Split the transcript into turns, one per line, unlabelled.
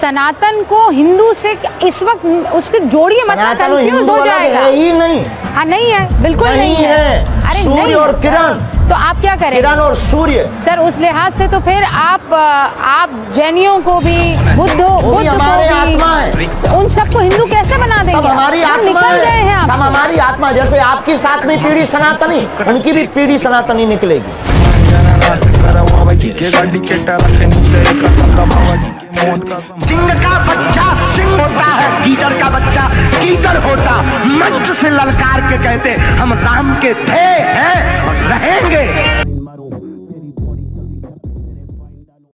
सनातन को हिंदू से इस वक्त उसके जोड़िए
मतलब
कंफ्यूज हो जाएगा?
है ही नहीं।
हाँ नहीं है बिल्कुल
नहीं
नहीं,
है। है।
अरे
सूर्य और किरण।
तो आप क्या करें
किरण और सूर्य।
सर उस लिहाज से तो फिर आप आप जैनियों को भी बुद्ध बुद्ध
हमारे
को भी
आत्मा
उन सबको हिंदू कैसे बना देंगे?
सब हमारी आत्मा
निकल हैं।
है सब हमारी आत्मा जैसे आपकी सातवीं पीढ़ी सनातनी उनकी भी पीढ़ी सनातनी निकलेगी।
सिंह का बच्चा सिंह होता है कीचड़ का बच्चा कीचड़ होता। मंच से ललकार के कहते, हम राम के थे।